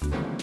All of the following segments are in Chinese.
Bye.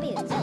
Vì.